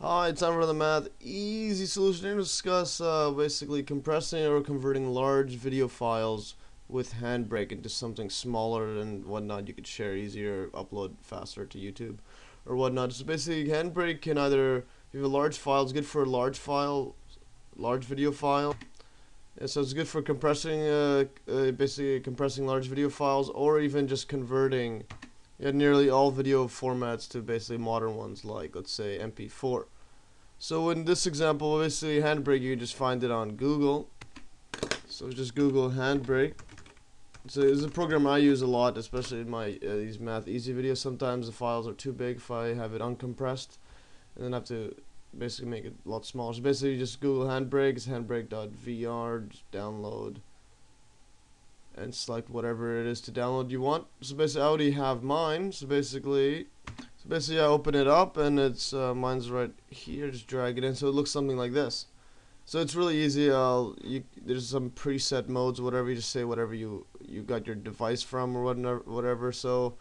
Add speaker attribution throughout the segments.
Speaker 1: Hi, time for the math easy solution to discuss uh, basically compressing or converting large video files with Handbrake into something smaller and whatnot you could share easier, upload faster to YouTube or whatnot. So basically Handbrake can either, if you have a large file, it's good for a large file, large video file. And so it's good for compressing, uh, uh, basically compressing large video files or even just converting yeah, nearly all video formats to basically modern ones like let's say MP4. So in this example, basically Handbrake, you just find it on Google. So just Google Handbrake. So is a program I use a lot, especially in my uh, these math easy videos. Sometimes the files are too big if I have it uncompressed, and then I have to basically make it a lot smaller. So basically, just Google Handbrake, it's handbrake.fr, just download and select whatever it is to download you want. So basically, I already have mine. So basically, so basically, I open it up and it's uh, mine's right here. Just drag it in, so it looks something like this. So it's really easy. You, there's some preset modes, whatever. You just say whatever you you got your device from or whatever. Whatever. So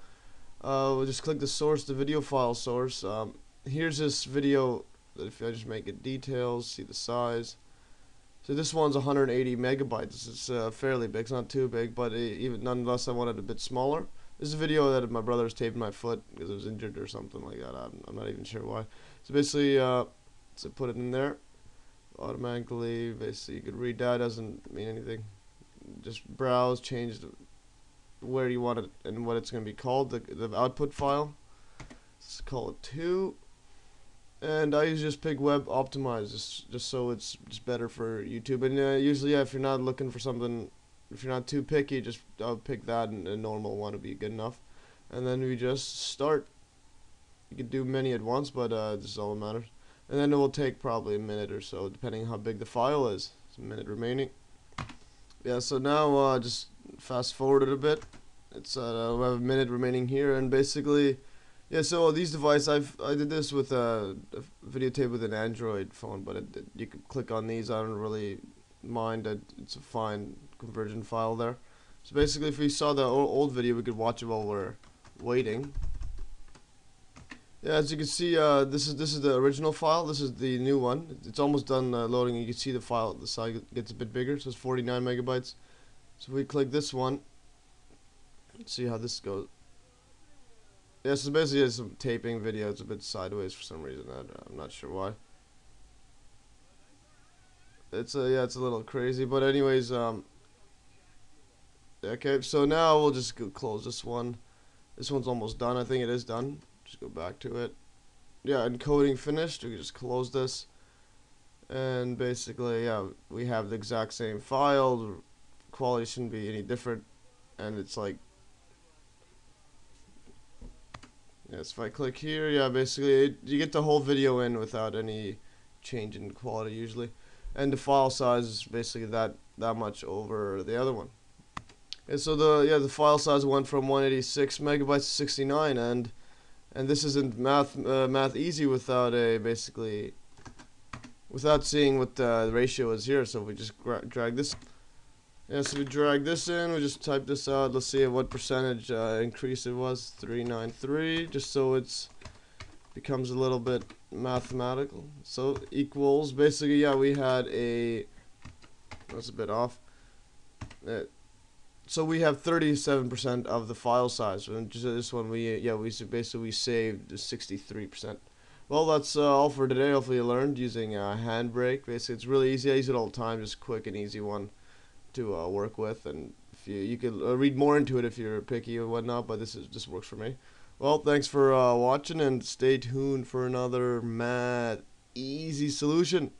Speaker 1: uh, we'll just click the source, the video file source. Um, here's this video. If I just make it details, see the size. So this one's 180 megabytes. It's uh, fairly big. It's not too big, but it, even nonetheless, I want it a bit smaller. This is a video that my brother's taped my foot because it was injured or something like that. I'm, I'm not even sure why. So basically, uh, put it in there automatically. Basically, you could read that. Doesn't mean anything. Just browse, change the, where you want it and what it's going to be called. The the output file. Let's call it two and I usually just pick web optimize just just so it's just better for YouTube. And uh, usually, yeah, if you're not looking for something, if you're not too picky, just I'll pick that and a normal one to be good enough. And then we just start. You can do many at once, but uh, this is all that matters. And then it will take probably a minute or so, depending how big the file is. It's a minute remaining. Yeah, so now uh, just fast forward it a bit. It's uh, we have a minute remaining here, and basically yeah, so these devices, I've I did this with a, a videotape with an Android phone, but it, it, you can click on these. I don't really mind. It, it's a fine conversion file there. So basically, if we saw the old video, we could watch it while we're waiting. Yeah, as you can see, uh, this is this is the original file. This is the new one. It's almost done uh, loading. You can see the file. The size gets a bit bigger, so it's 49 megabytes. So if we click this one, let's see how this goes. Yeah, so basically it's some taping video. It's a bit sideways for some reason. I, I'm not sure why. It's a yeah, it's a little crazy, but anyways, um. Okay, so now we'll just close this one. This one's almost done. I think it is done. Just go back to it. Yeah, encoding finished. We just close this. And basically, yeah, we have the exact same file. The quality shouldn't be any different. And it's like Yes, if I click here, yeah, basically it, you get the whole video in without any change in quality usually. And the file size is basically that that much over the other one. And so the yeah the file size went from 186 megabytes to 69, and and this isn't math uh, math easy without a basically without seeing what the ratio is here. So if we just drag this. Yeah, so we drag this in, we just type this out, let's see what percentage uh, increase it was, 393, just so it's becomes a little bit mathematical. So equals, basically, yeah, we had a, that's a bit off. Uh, so we have 37% of the file size, and just this one, we, yeah, we basically we saved 63%. Well, that's uh, all for today. Hopefully you learned using uh, Handbrake. Basically, it's really easy. I use it all the time, just quick and easy one to uh, work with, and if you you could uh, read more into it if you're picky or whatnot. But this is just works for me. Well, thanks for uh, watching, and stay tuned for another math easy solution.